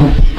Thank you.